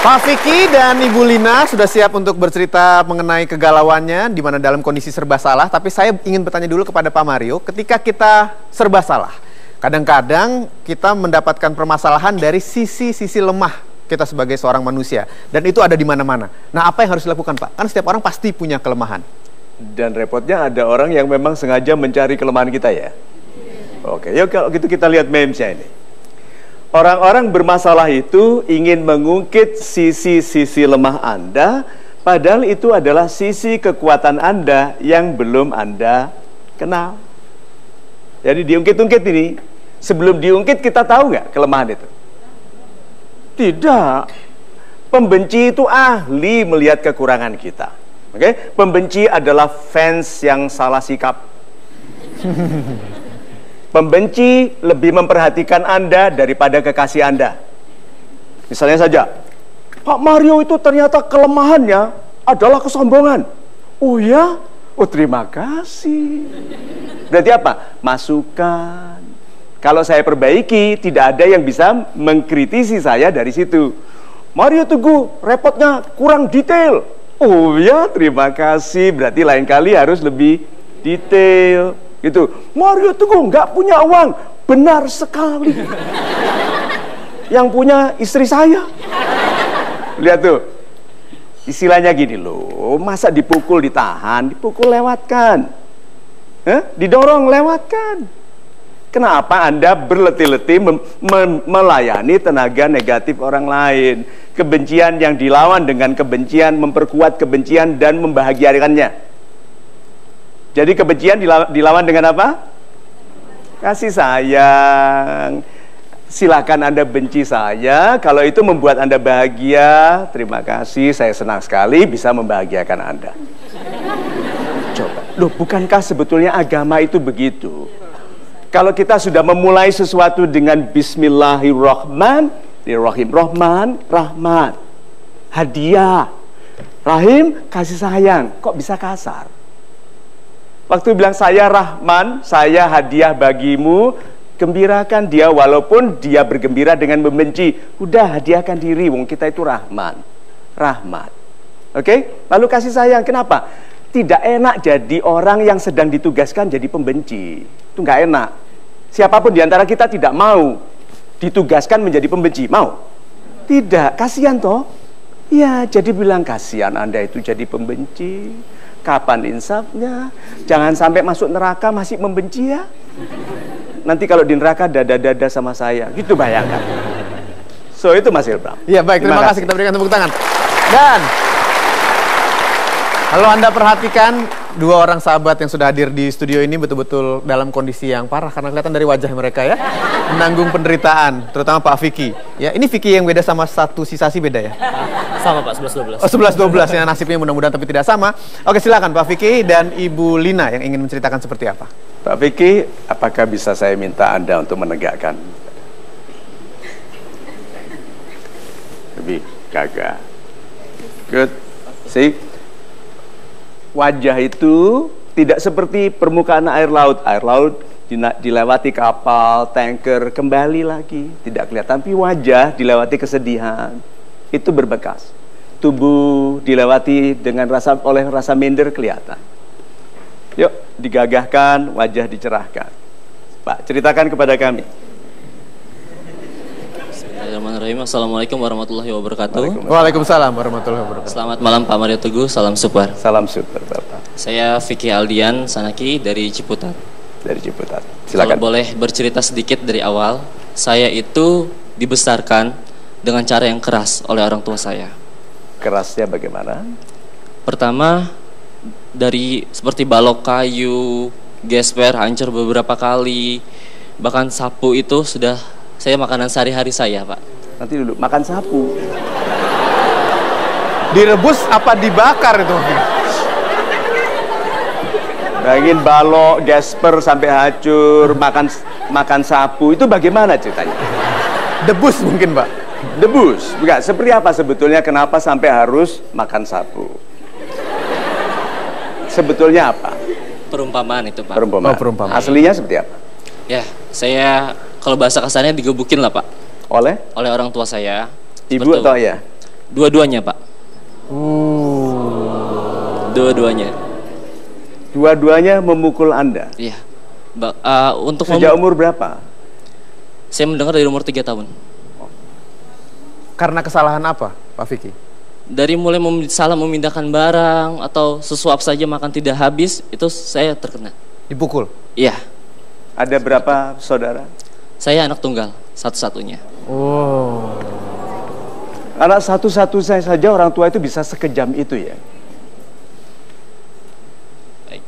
Pak Vicky dan Ibu Lina sudah siap untuk bercerita mengenai kegalauannya di mana dalam kondisi serba salah. Tapi saya ingin bertanya dulu kepada Pak Mario, ketika kita serba salah, kadang-kadang kita mendapatkan permasalahan dari sisi-sisi lemah kita sebagai seorang manusia dan itu ada di mana-mana. Nah, apa yang harus dilakukan, Pak? Kan setiap orang pasti punya kelemahan. Dan repotnya ada orang yang memang sengaja mencari kelemahan kita ya. Oke, yuk kalau gitu kita lihat memesnya ini. Orang-orang bermasalah itu ingin mengungkit sisi-sisi lemah Anda, padahal itu adalah sisi kekuatan Anda yang belum Anda kenal. Jadi diungkit-ungkit ini, sebelum diungkit kita tahu nggak kelemahan itu? Tidak. Pembenci itu ahli melihat kekurangan kita. Oke, okay? pembenci adalah fans yang salah sikap. Pembenci lebih memperhatikan Anda daripada kekasih Anda. Misalnya saja, Pak Mario itu ternyata kelemahannya adalah kesombongan. Oh ya? Oh terima kasih. Berarti apa? Masukan. Kalau saya perbaiki, tidak ada yang bisa mengkritisi saya dari situ. Mario Teguh, repotnya kurang detail. Oh ya, terima kasih. Berarti lain kali harus lebih detail gitu Mario Teguh nggak punya uang? Benar sekali. Yang punya istri saya. Lihat tuh istilahnya gini loh masa dipukul ditahan dipukul lewatkan. Eh? didorong lewatkan. Kenapa anda berletih-letih melayani tenaga negatif orang lain? Kebencian yang dilawan dengan kebencian memperkuat kebencian dan membahagiakannya jadi kebencian dilawan dengan apa? Kasih sayang. Silakan Anda benci saya. Kalau itu membuat Anda bahagia, terima kasih. Saya senang sekali bisa membahagiakan Anda. Coba, loh bukankah sebetulnya agama itu begitu? Kalau kita sudah memulai sesuatu dengan Bismillahirrahmanirrahim, Rahman, Rahmat, hadiah, Rahim, kasih sayang, kok bisa kasar? Waktu bilang saya Rahman, saya hadiah bagimu, gembirakan dia walaupun dia bergembira dengan membenci. Udah hadiahkan diri, wong kita itu Rahman, rahmat. Oke? Okay? Lalu kasih sayang, kenapa? Tidak enak jadi orang yang sedang ditugaskan jadi pembenci. Itu nggak enak. Siapa pun di antara kita tidak mau ditugaskan menjadi pembenci. Mau? Tidak, kasihan toh. Ya, jadi bilang kasihan Anda itu jadi pembenci. Kapan insafnya? Jangan sampai masuk neraka masih membenci ya. Nanti kalau di neraka dada-dada sama saya. Gitu bayangkan. So itu Mas Ilbram. Iya baik, terima, terima kasih. Kita berikan tepuk tangan. Dan kalau Anda perhatikan dua orang sahabat yang sudah hadir di studio ini betul-betul dalam kondisi yang parah karena kelihatan dari wajah mereka ya. Menanggung penderitaan terutama Pak Vicky. Ya ini Vicky yang beda sama satu sisa sih beda ya? Sama Pak. 11 12 oh 11 12 ya nasibnya mudah-mudahan tapi tidak sama. Oke silakan Pak Vicky dan Ibu Lina yang ingin menceritakan seperti apa. Pak Vicky apakah bisa saya minta Anda untuk menegakkan? Lebih gagah. Good. See wajah itu tidak seperti permukaan air laut. Air laut dilewati kapal, tanker, kembali lagi. Tidak kelihatan, tapi wajah dilewati kesedihan. Itu berbekas. Tubuh dilewati dengan rasa oleh rasa minder kelihatan. Yuk, digagahkan, wajah dicerahkan. Pak, ceritakan kepada kami. Bismillahirrahmanirrahim. Assalamualaikum warahmatullahi wabarakatuh. Waalaikumsalam warahmatullahi wabarakatuh. Selamat malam Pak Mario Teguh, salam super. Salam super Bapak. Saya Vicky Aldian Sanaki dari Ciputat. Dari Ciputat. Silakan. Kalau boleh bercerita sedikit dari awal, saya itu dibesarkan dengan cara yang keras oleh orang tua saya. Kerasnya bagaimana? Pertama dari seperti balok kayu, gesper hancur beberapa kali, bahkan sapu itu sudah saya makanan sehari-hari saya, Pak. Nanti dulu, makan sapu. Direbus apa dibakar itu? Bayangin balok, gasper sampai hancur, makan makan sapu itu bagaimana ceritanya? Debus mungkin, Pak. Debus. Enggak, seperti apa sebetulnya kenapa sampai harus makan sapu? Sebetulnya apa? Perumpamaan itu, Pak. Perumpamaan. Oh, perumpamaan. Aslinya seperti apa? Ya, saya kalau bahasa kasarnya digebukin lah pak oleh oleh orang tua saya ibu Betul. atau ya Dua-duanya, Pak. Dua-duanya. Dua-duanya memukul Anda. Iya. Ba- uh, untuk Sejak umur berapa? saya mendengar dari umur 3 tahun. Karena kesalahan apa, Pak Vicky? Dari mulai mem- salah memindahkan barang atau sesuap saja makan tidak habis, itu saya terkena. Dipukul. Iya. Ada berapa saudara? Saya anak tunggal, satu-satunya. Oh. Anak satu-satu saya saja orang tua itu bisa sekejam itu ya. Baik.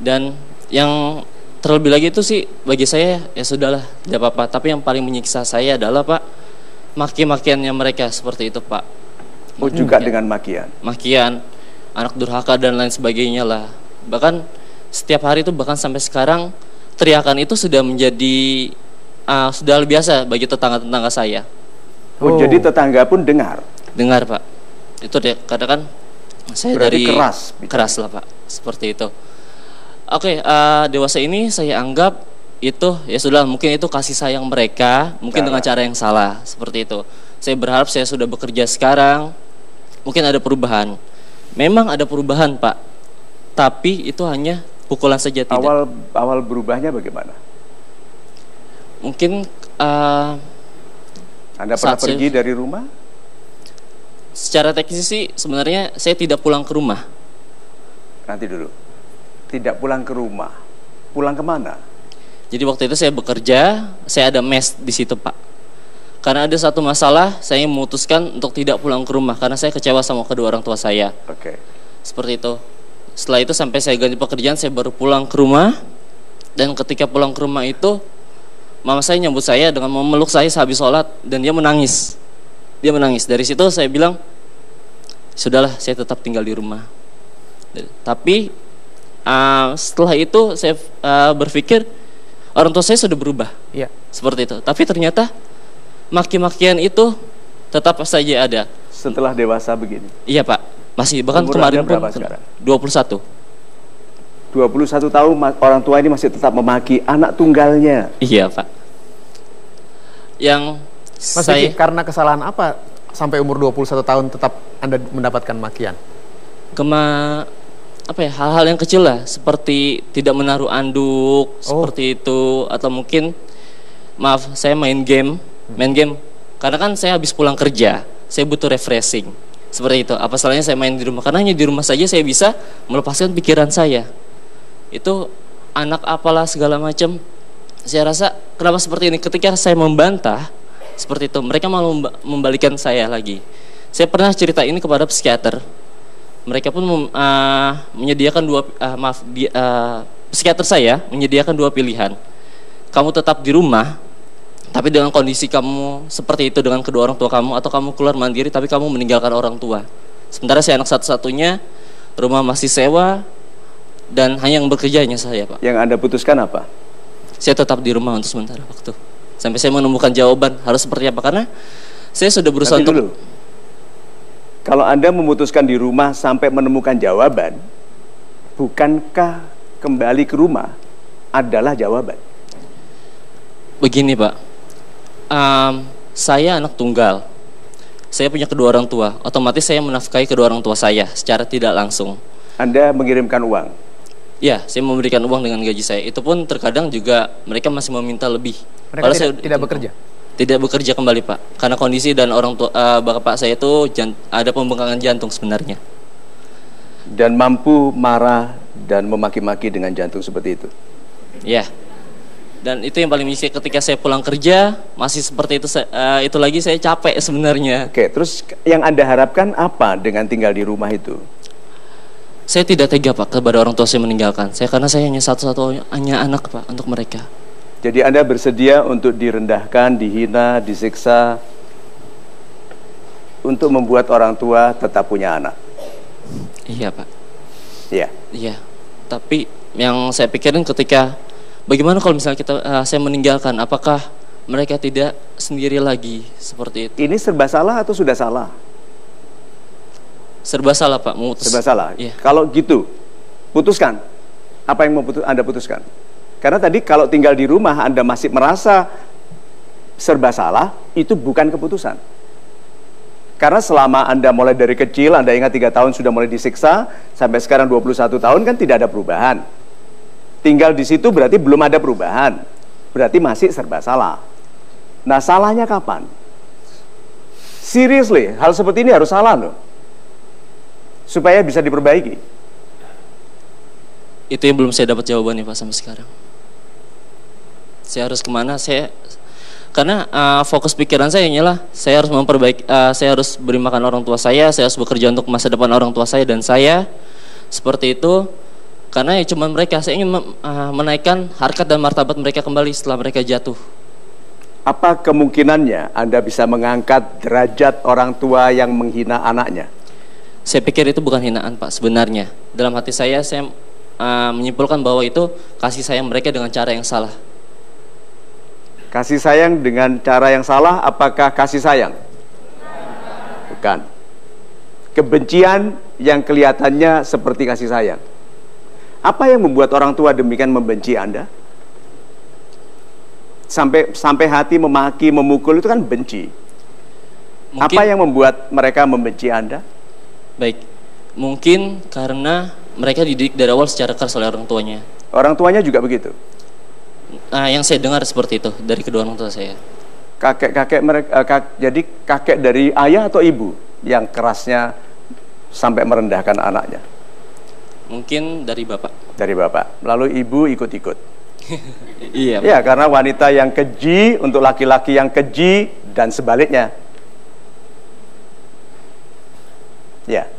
Dan yang terlebih lagi itu sih bagi saya ya sudahlah tidak apa-apa. Tapi yang paling menyiksa saya adalah Pak maki-makiannya mereka seperti itu Pak. Oh juga Ya. dengan makian. Makian, anak durhaka dan lain sebagainya lah. Bahkan setiap hari itu bahkan sampai sekarang teriakan itu sudah menjadi ah, sudah hal biasa bagi tetangga-tetangga saya. Oh, Oh. jadi tetangga pun dengar. Dengar Pak, itu dia katakan saya Berarti dari keras bicara. keras lah Pak, seperti itu. Oke, eh, dewasa ini saya anggap itu ya sudah mungkin itu kasih sayang mereka, mungkin Cara. dengan cara yang salah seperti itu. Saya berharap saya sudah bekerja sekarang, mungkin ada perubahan. Memang ada perubahan Pak, tapi itu hanya pukulan saja tidak. Awal awal berubahnya bagaimana? Mungkin eh, Anda pernah Saat saya- pergi dari rumah? secara teknis sih sebenarnya saya tidak pulang ke rumah. Nanti dulu. Tidak pulang ke rumah. Pulang ke mana? Jadi waktu itu saya bekerja, saya ada mes di situ Pak. Karena ada satu masalah, saya memutuskan untuk tidak pulang ke rumah karena saya kecewa sama kedua orang tua saya. Oke. Seperti itu. Setelah itu sampai saya ganti pekerjaan, saya baru pulang ke rumah. Dan ketika pulang ke rumah itu, mama saya nyambut saya dengan memeluk saya sehabis sholat dan dia menangis. Dia menangis. Dari situ saya bilang, sudahlah, saya tetap tinggal di rumah. Tapi uh, setelah itu saya uh, berpikir orang tua saya sudah berubah Iya. seperti itu. Tapi ternyata maki-makian itu tetap saja ada. Setelah dewasa begini. Iya Pak, masih bahkan Umur kemarin pun sekarang? 21. 21 tahun orang tua ini masih tetap memaki anak tunggalnya. Iya Pak. Yang Mas saya Vicky, karena kesalahan apa sampai umur 21 tahun tetap Anda mendapatkan makian? kema apa ya hal-hal yang kecil lah seperti tidak menaruh anduk seperti itu atau mungkin maaf saya main game main game. Karena kan saya habis pulang kerja saya butuh refreshing. Seperti itu apa salahnya saya main di rumah? Karena hanya di rumah saja saya bisa melepaskan pikiran saya. Itu anak apalah segala macam saya rasa kenapa seperti ini? Ketika saya membantah seperti itu mereka malah memba- membalikan saya lagi. Saya pernah cerita ini kepada psikiater. Mereka pun ah, menyediakan dua ah, maaf di, ah, psikiater saya menyediakan dua pilihan. Kamu tetap di rumah tapi dengan kondisi kamu seperti itu dengan kedua orang tua kamu atau kamu keluar mandiri tapi kamu meninggalkan orang tua. Sementara saya anak satu-satunya rumah masih sewa dan hanya yang bekerja hanya saya pak. Yang Anda putuskan apa? Saya tetap di rumah untuk sementara waktu sampai saya menemukan jawaban harus seperti apa karena saya sudah berusaha Nanti untuk dulu. Kalau Anda memutuskan di rumah sampai menemukan jawaban, bukankah kembali ke rumah adalah jawaban? Begini Pak, Em, saya anak tunggal. Saya punya kedua orang tua. Otomatis saya menafkahi kedua orang tua saya secara tidak langsung. Anda mengirimkan uang. Ya, saya memberikan uang dengan gaji saya. Itu pun terkadang juga mereka masih meminta lebih. Mereka Padahal tidak, saya- tidak bekerja. Tidak bekerja kembali Pak, karena kondisi dan orang tua eh, bapak saya itu jan- ada pembengkakan jantung sebenarnya. Dan mampu marah dan memaki-maki dengan jantung seperti itu. Ya. Dan itu yang paling menyiksa ketika saya pulang kerja masih seperti itu saya- eh, itu lagi saya capek sebenarnya. Oke, terus yang Anda harapkan apa dengan tinggal di rumah itu? Saya tidak tega Pak kepada orang tua saya meninggalkan saya karena saya hanya satu-satunya anak Pak untuk mereka. Jadi Anda bersedia untuk direndahkan, dihina, disiksa untuk membuat orang tua tetap punya anak. Iya Pak. Ya. Iya. Tapi yang saya pikirin ketika bagaimana kalau misalnya kita eh, saya meninggalkan apakah mereka tidak sendiri lagi seperti itu? Ini serba salah atau sudah salah? Serba salah Pak memutus. Serba salah. Iya. Kalau gitu, putuskan. Apa yang mau putus, Anda putuskan? Karena tadi kalau tinggal di rumah Anda masih merasa serba salah, itu bukan keputusan. Karena selama Anda mulai dari kecil, Anda ingat tiga tahun sudah mulai disiksa, sampai sekarang 21 tahun kan tidak ada perubahan. Tinggal di situ berarti belum ada perubahan. Berarti masih serba salah. Nah salahnya kapan? Seriously, hal seperti ini harus salah loh. Supaya bisa diperbaiki. Itu yang belum saya dapat jawabannya Pak sampai sekarang. Saya harus ke mana? Saya karena uh, fokus pikiran saya ialah saya harus memperbaiki uh, saya harus beri makan orang tua saya saya harus bekerja untuk masa depan orang tua saya dan saya seperti itu karena ya cuma mereka saya ingin uh, menaikkan harkat dan martabat mereka kembali setelah mereka jatuh apa kemungkinannya Anda bisa mengangkat derajat orang tua yang menghina anaknya saya pikir itu bukan hinaan Pak sebenarnya dalam hati saya saya uh, menyimpulkan bahwa itu kasih sayang mereka dengan cara yang salah Kasih sayang dengan cara yang salah, apakah kasih sayang? Bukan. Kebencian yang kelihatannya seperti kasih sayang. Apa yang membuat orang tua demikian membenci Anda? Sampai sampai hati memaki, memukul itu kan benci. Mungkin, Apa yang membuat mereka membenci Anda? Baik, mungkin karena mereka dididik dari awal secara keras oleh orang tuanya. Orang tuanya juga begitu. Nah, yang saya dengar seperti itu dari kedua orang tua saya. Kakek-kakek mereka, uh, kak, jadi kakek dari ayah atau ibu yang kerasnya sampai merendahkan anaknya? Mungkin dari bapak. Dari bapak. Lalu ibu ikut-ikut. iya. Iya, karena wanita yang keji untuk laki-laki yang keji dan sebaliknya. Ya.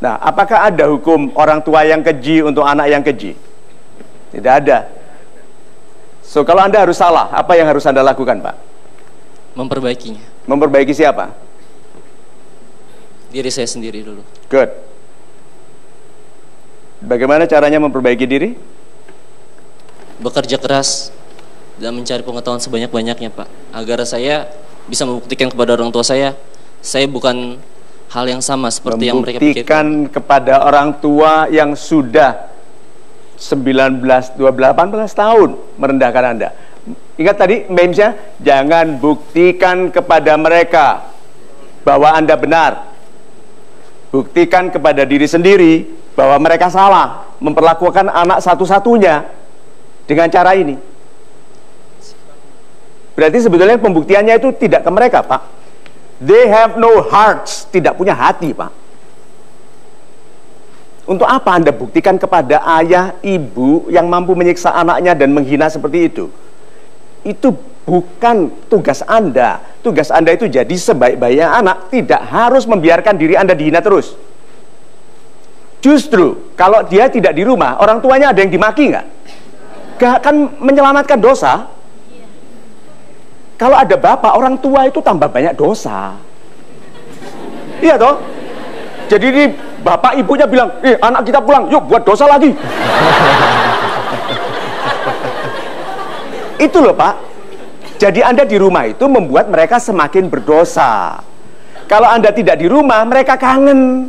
Nah, apakah ada hukum orang tua yang keji untuk anak yang keji? Tidak ada. So kalau Anda harus salah, apa yang harus Anda lakukan, Pak? Memperbaikinya. Memperbaiki siapa? Diri saya sendiri dulu. Good. Bagaimana caranya memperbaiki diri? Bekerja keras dan mencari pengetahuan sebanyak-banyaknya, Pak. Agar saya bisa membuktikan kepada orang tua saya, saya bukan hal yang sama seperti yang mereka pikirkan. Kepada orang tua yang sudah 19, 12, 18 tahun merendahkan Anda. Ingat tadi memesnya, jangan buktikan kepada mereka bahwa Anda benar. Buktikan kepada diri sendiri bahwa mereka salah memperlakukan anak satu-satunya dengan cara ini. Berarti sebetulnya pembuktiannya itu tidak ke mereka, Pak. They have no hearts, tidak punya hati, Pak. Untuk apa Anda buktikan kepada ayah, ibu yang mampu menyiksa anaknya dan menghina seperti itu? Itu bukan tugas Anda. Tugas Anda itu jadi sebaik-baiknya anak, tidak harus membiarkan diri Anda dihina terus. Justru kalau dia tidak di rumah, orang tuanya ada yang dimaki nggak? Gak akan menyelamatkan dosa. Kalau ada bapak, orang tua itu tambah banyak dosa. Iya toh? Jadi ini bapak ibunya bilang, eh anak kita pulang, yuk buat dosa lagi. itu loh pak. Jadi anda di rumah itu membuat mereka semakin berdosa. Kalau anda tidak di rumah, mereka kangen.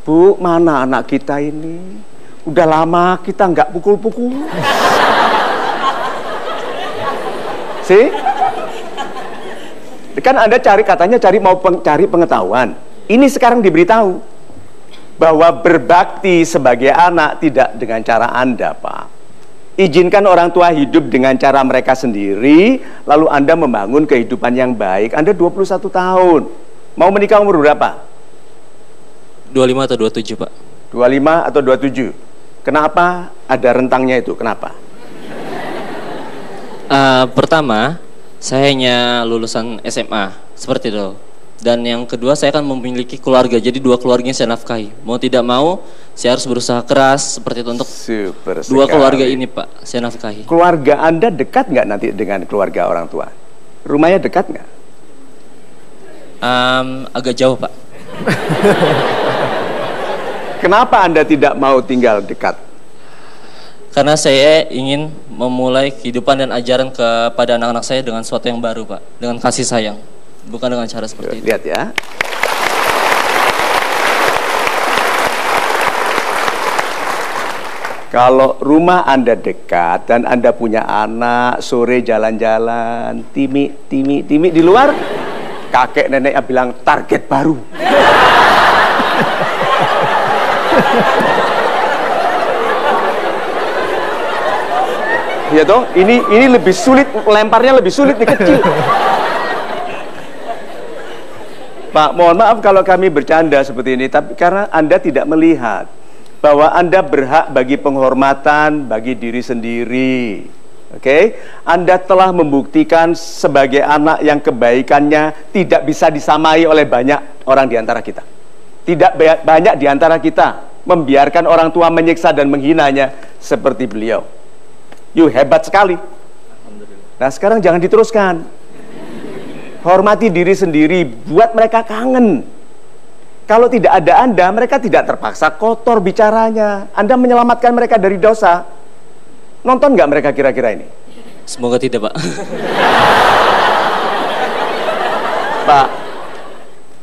Bu, mana anak kita ini? Udah lama kita nggak pukul-pukul. sih? Kan Anda cari katanya cari mau peng, cari pengetahuan. Ini sekarang diberitahu bahwa berbakti sebagai anak tidak dengan cara Anda, Pak. Izinkan orang tua hidup dengan cara mereka sendiri, lalu Anda membangun kehidupan yang baik. Anda 21 tahun. Mau menikah umur berapa? 25 atau 27, Pak. 25 atau 27. Kenapa ada rentangnya itu? Kenapa? Uh, pertama, saya hanya lulusan SMA, seperti itu. Dan yang kedua saya akan memiliki keluarga. Jadi dua keluarga yang saya nafkahi. Mau tidak mau saya harus berusaha keras seperti itu untuk Super dua keluarga ini pak saya nafkahi. Keluarga anda dekat nggak nanti dengan keluarga orang tua? Rumahnya dekat nggak? Um, agak jauh pak. Kenapa anda tidak mau tinggal dekat karena saya ingin memulai kehidupan dan ajaran kepada anak-anak saya dengan sesuatu yang baru pak dengan kasih sayang bukan dengan cara seperti Lihat itu. Lihat ya. Kalau rumah Anda dekat dan Anda punya anak, sore jalan-jalan, timi, timi, timi di luar, kakek neneknya bilang target baru. ya toh, ini ini lebih sulit, lemparnya lebih sulit nih kecil. Pak, mohon maaf kalau kami bercanda seperti ini, tapi karena Anda tidak melihat bahwa Anda berhak bagi penghormatan bagi diri sendiri. Oke, okay? Anda telah membuktikan sebagai anak yang kebaikannya tidak bisa disamai oleh banyak orang di antara kita. Tidak banyak di antara kita membiarkan orang tua menyiksa dan menghinanya seperti beliau. You hebat sekali. Nah sekarang jangan diteruskan. Hormati diri sendiri, buat mereka kangen. Kalau tidak ada Anda, mereka tidak terpaksa kotor bicaranya. Anda menyelamatkan mereka dari dosa. Nonton nggak mereka kira-kira ini? Semoga tidak, Pak. Pak,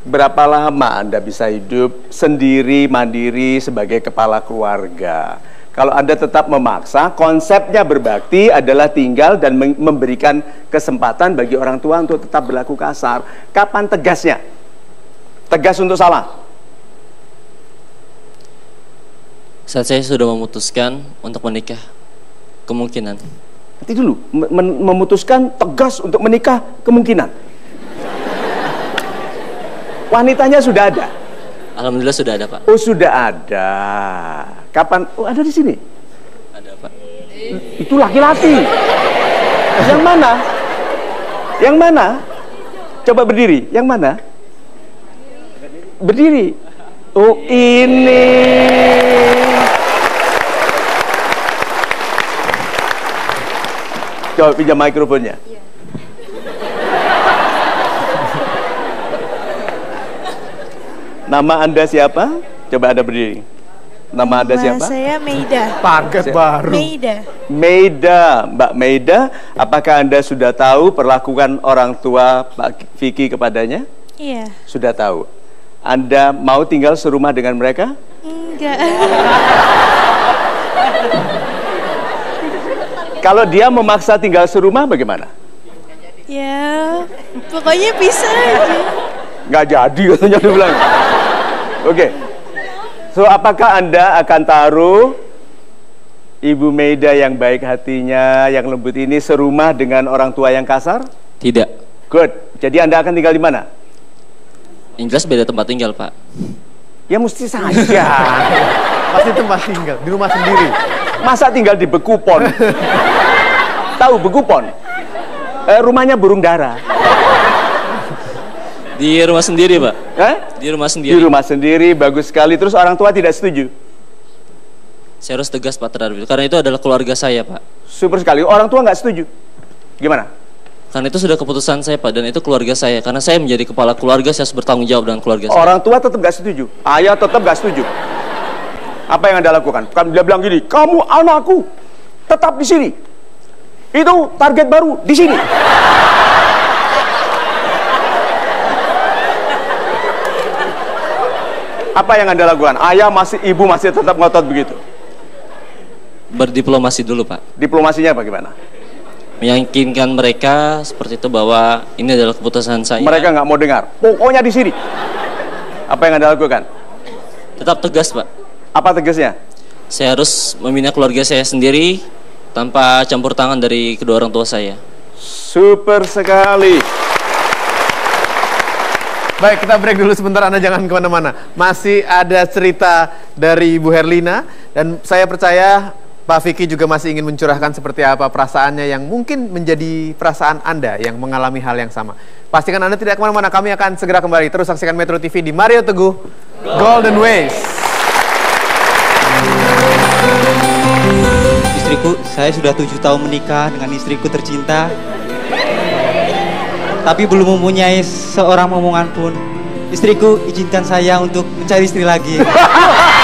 berapa lama Anda bisa hidup sendiri, mandiri sebagai kepala keluarga? Kalau Anda tetap memaksa, konsepnya berbakti adalah tinggal dan memberikan kesempatan bagi orang tua untuk tetap berlaku kasar. Kapan tegasnya? Tegas untuk salah. Saat saya sudah memutuskan untuk menikah, kemungkinan. Nanti dulu, memutuskan tegas untuk menikah, kemungkinan. Wanitanya sudah ada. Alhamdulillah sudah ada, Pak. Oh, sudah ada. Kapan? Oh, ada di sini. Ada, Pak. Itu laki-laki. Yang mana? Yang mana? Coba berdiri. Yang mana? Berdiri. Oh, ini. Coba pinjam mikrofonnya. Iya. Nama Anda siapa? Coba Anda berdiri. Nama Anda siapa? Saya Meida. Target baru. Meida. Meida, Mbak Meida, apakah Anda sudah tahu perlakuan orang tua Pak Vicky kepadanya? Iya. Sudah tahu. Anda mau tinggal serumah dengan mereka? Enggak. Kalau dia memaksa tinggal serumah bagaimana? Ya, pokoknya bisa aja. Nggak jadi katanya dia bilang. Oke. Okay. So apakah Anda akan taruh Ibu Meida yang baik hatinya, yang lembut ini serumah dengan orang tua yang kasar? Tidak. Good. Jadi Anda akan tinggal di mana? Yang jelas beda tempat tinggal, Pak. Ya mesti saja. Pasti tempat tinggal, di rumah sendiri. Masa tinggal di Bekupon? Tahu Bekupon? Eh, rumahnya burung dara. Di rumah sendiri, Pak. Eh? Di rumah sendiri. Di rumah sendiri, bagus sekali. Terus orang tua tidak setuju? Saya harus tegas, Pak, terhadap itu. Karena itu adalah keluarga saya, Pak. Super sekali. Orang tua nggak setuju? Gimana? Karena itu sudah keputusan saya, Pak. Dan itu keluarga saya. Karena saya menjadi kepala keluarga, saya harus bertanggung jawab dengan keluarga saya. Orang tua tetap nggak setuju? Ayah tetap nggak setuju? Apa yang Anda lakukan? Kan dia bilang gini, kamu anakku, tetap di sini. Itu target baru, di sini. Apa yang Anda lakukan? Ayah masih, ibu masih tetap ngotot begitu? Berdiplomasi dulu, Pak. Diplomasinya bagaimana? Meyakinkan mereka seperti itu bahwa ini adalah keputusan saya. Mereka nggak mau dengar. Pokoknya di sini. Apa yang Anda lakukan? Tetap tegas, Pak. Apa tegasnya? Saya harus membina keluarga saya sendiri tanpa campur tangan dari kedua orang tua saya. Super sekali. Baik, kita break dulu sebentar, Anda jangan ke mana-mana. Masih ada cerita dari Ibu Herlina, dan saya percaya Pak Vicky juga masih ingin mencurahkan seperti apa perasaannya yang mungkin menjadi perasaan Anda yang mengalami hal yang sama. Pastikan Anda tidak ke mana-mana, kami akan segera kembali. Terus saksikan Metro TV di Mario Teguh, Golden Ways. Istriku, saya sudah tujuh tahun menikah dengan istriku tercinta tapi belum mempunyai seorang omongan pun. Istriku izinkan saya untuk mencari istri lagi.